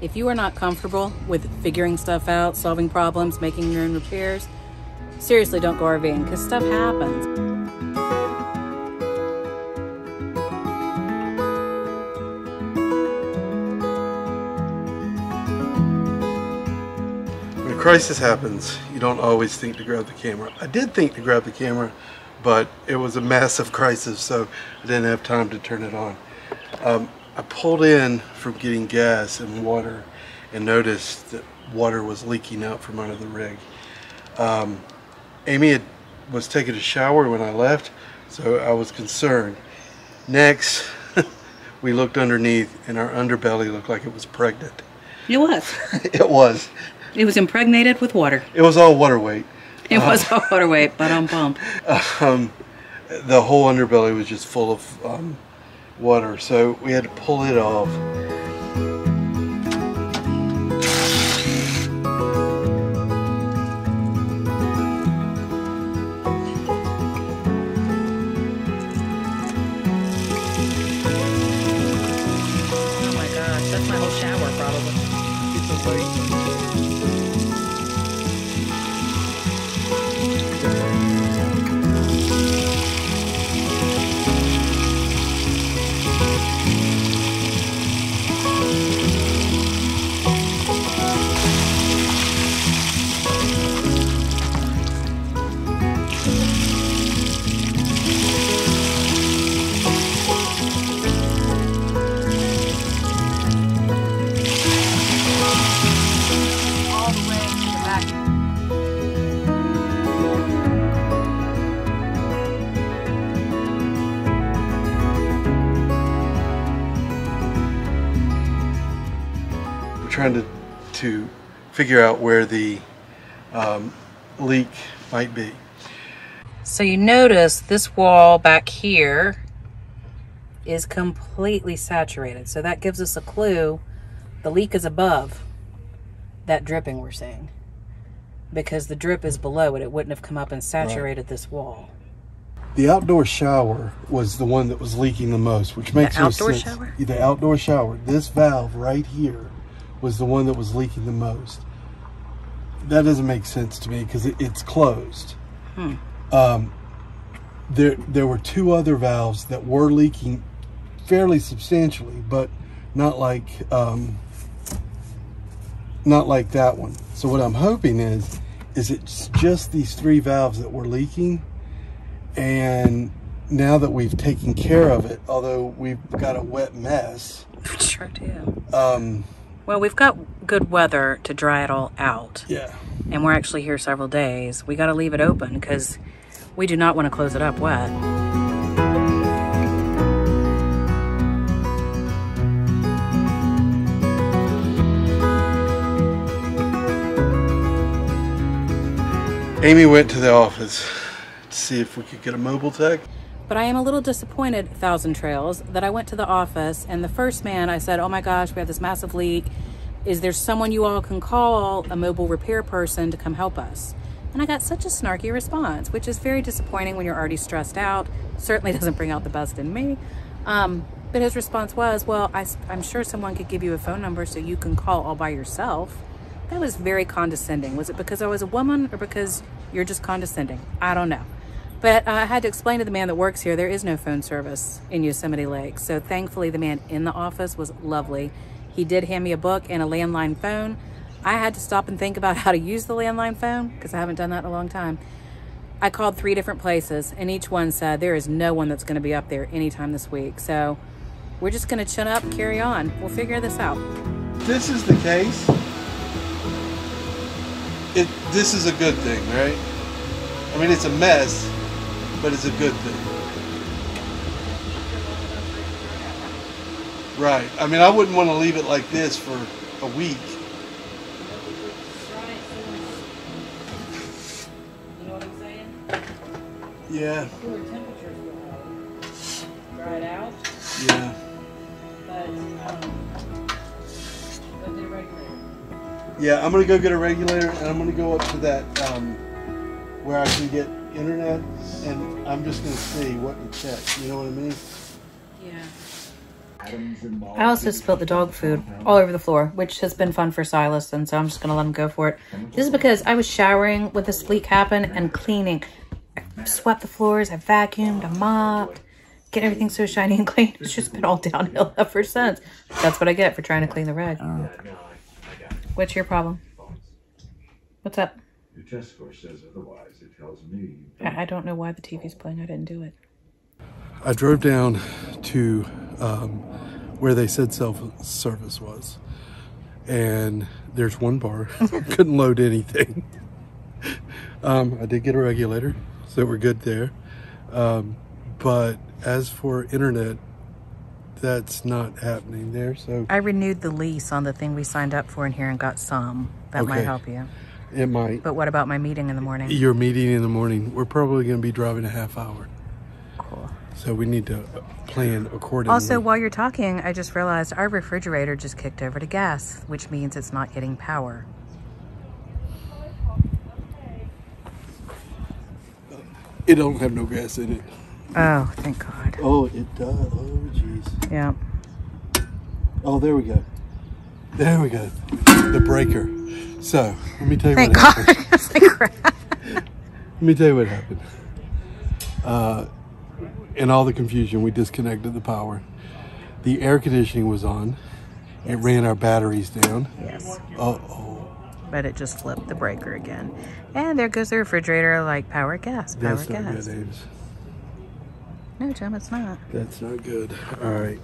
If you are not comfortable with figuring stuff out, solving problems, making your own repairs, seriously don't go RVing because stuff happens. When a crisis happens, you don't always think to grab the camera. I did think to grab the camera, but it was a massive crisis, so I didn't have time to turn it on. Um, I pulled in from getting gas and water and noticed that water was leaking out from under the rig. Um, Amy had, was taking a shower when I left, so I was concerned. Next, we looked underneath and our underbelly looked like it was pregnant. It was. it was. It was impregnated with water. It was all water weight. It was all water weight, but on pump. Um, the whole underbelly was just full of um, water, so we had to pull it off. Oh my gosh, that's my whole shower probably. All trying to, to figure out where the um, leak might be. So you notice this wall back here is completely saturated. So that gives us a clue the leak is above that dripping we're seeing. Because the drip is below it, it wouldn't have come up and saturated this wall. The outdoor shower was the one that was leaking the most, which makes no outdoor sense. shower? The outdoor shower. This valve right here was the one that was leaking the most. That doesn't make sense to me because it, it's closed. Hmm. Um, there, there were two other valves that were leaking fairly substantially, but not like um, not like that one. So what I'm hoping is, is it's just these three valves that were leaking, and now that we've taken care of it, although we've got a wet mess, Sure do. um, Well, we've got good weather to dry it all out. yeah, And we're actually here several days. We got to leave it open because we do not want to close it up wet. Amy went to the office to see if we could get a mobile tech. But I am a little disappointed, Thousand Trails, that I went to the office and the first man I said, Oh my gosh, we have this massive leak. Is there someone you all can call, a mobile repair person, to come help us? And I got such a snarky response, which is very disappointing when you're already stressed out. Certainly doesn't bring out the best in me. Um, but his response was, Well, I, am sure someone could give you a phone number so you can call all by yourself. That was very condescending. Was it because I was a woman or because you're just condescending? I don't know. But uh, I had to explain to the man that works here there is no phone service in Yosemite Lake. So thankfully, the man in the office was lovely. He did hand me a book and a landline phone. I had to stop and think about how to use the landline phone because I haven't done that in a long time. I called three different places, and each one said there is no one that's going to be up there anytime this week. So we're just going to chin up, carry on. We'll figure this out. This is the case. It. This is a good thing, right? I mean, it's a mess, but it's a good thing. Right. I mean, I wouldn't want to leave it like this for a week. Yeah. Cooler temperatures will out, Yeah. but um, get a regulator. Yeah, I'm gonna go get a regulator and I'm gonna go up to that um, where I can get internet and I'm just gonna see what to check. You know what I mean? Yeah. I also spilled the dog food all over the floor, which has been fun for Silas, and so I'm just gonna let him go for it. This is because I was showering when this leak happened and cleaning. I swept the floors, I vacuumed, I mopped, getting everything so shiny and clean. It's just been all downhill ever since. That's what I get for trying to clean the rag. Uh, What's your problem? What's up? Your test score says otherwise. It tells me. I I don't know why the TV's playing. I didn't do it. I drove down to um, where they said self service was, and there's one bar. Couldn't load anything. Um, I did get a regulator, so we're good there. Um, but as for internet, that's not happening there. So I renewed the lease on the thing we signed up for in here and got some. That might help you. It might. But what about my meeting in the morning? Your meeting in the morning, we're probably going to be driving a half hour, Cool. so we need to plan accordingly. Also, while you're talking, I just realized our refrigerator just kicked over to gas, which means it's not getting power. it don't have no gas in it. Oh, thank God. Oh, it does. Oh, jeez. Yeah. Oh, there we go. There we go. The breaker. So, let me tell you Thank what God. happened. Like crap. Let me tell you what happened. Uh, in all the confusion, we disconnected the power. The air conditioning was on. It ran our batteries down. Yes. Uh oh. But it just flipped the breaker again. And there goes the refrigerator like power gas, power That's gas. good. No, Jim, it's not. That's not good. All right.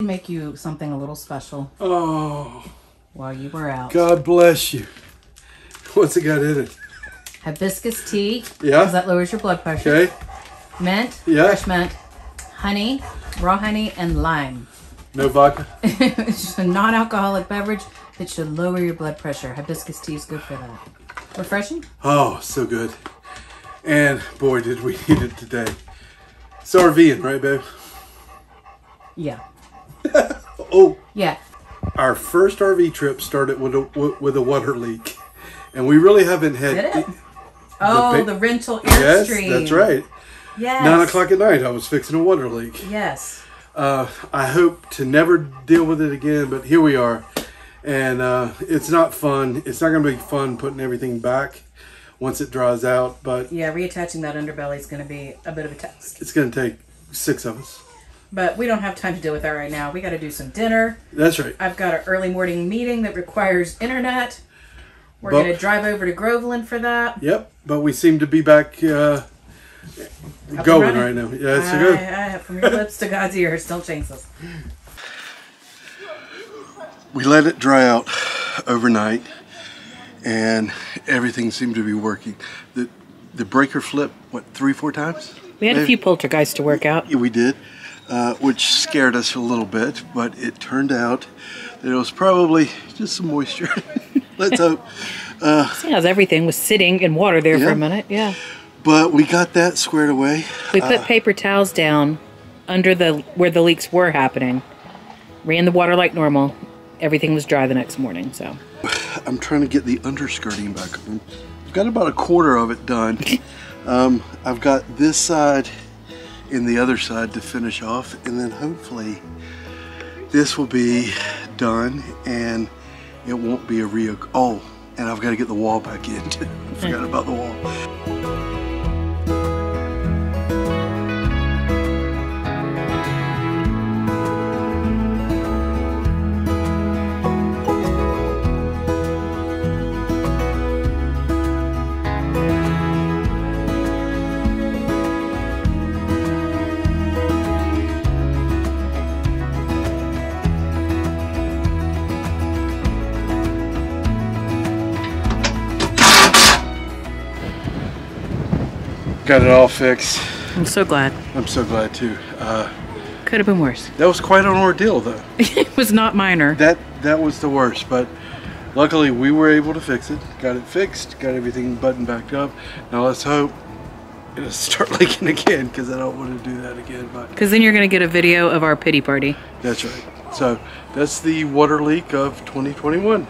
Make you something a little special Oh, while you were out. God bless you. What's it got in it? Hibiscus tea. Yeah. Because that lowers your blood pressure. Okay. Mint. Yeah. Fresh mint. Honey. Raw honey and lime. No vodka? it's just a non-alcoholic beverage that should lower your blood pressure. Hibiscus tea is good for that. Refreshing? Oh, so good. And boy, did we need it today. It's RVing, right, babe? Yeah. Oh, Yeah. our first RV trip started with a with a water leak, and we really haven't had. Did it? Oh, the, rental Yes, that's right. Yes. Nine o'clock at night, I was fixing a water leak. Yes. Uh, I hope to never deal with it again, but here we are, and uh, it's not fun. It's not going to be fun putting everything back once it dries out, but Yeah, reattaching that underbelly is going to be a bit of a test. it's going to take six of us. But we don't have time to deal with that right now. We got to do some dinner. That's right. I've got an early morning meeting that requires internet. We're going to drive over to Groveland for that. Yep, but we seem to be back uh, going right now. Yeah, it's I, good. I, from your lips to God's ears, don't jinx us. We let it dry out overnight, and everything seemed to be working. The the breaker flipped what three four times. We had a few poltergeists to work out. Yeah, we did, uh, which scared us a little bit. But it turned out that it was probably just some moisture. Let's hope. As everything was sitting in water there for a minute, yeah. But we got that squared away. We put paper towels down under the where the leaks were happening. Ran the water like normal. Everything was dry the next morning. So I'm trying to get the underskirting back on. I've got about a quarter of it done. um, I've got this side and the other side to finish off, and then hopefully this will be done and it won't be a re. Oh, and I've got to get the wall back in. I forgot about the wall. Got it all fixed. I'm so glad. I'm so glad too. Uh, Could have been worse. that was quite an ordeal, though. it was not minor. That that was the worst, but luckily we were able to fix it. Got it fixed. Got everything buttoned back up. Now let's hope it'll start leaking again because I don't want to do that again. But Because then you're going to get a video of our pity party. that's right. So that's the water leak of 2021.